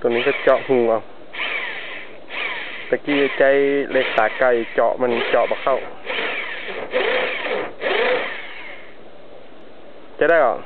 ตัวนี้ก็เจาะหูเอาตะกี้ใจเล็กตาไก่เจาะมันเจาะมาเข้า จะได้หรอ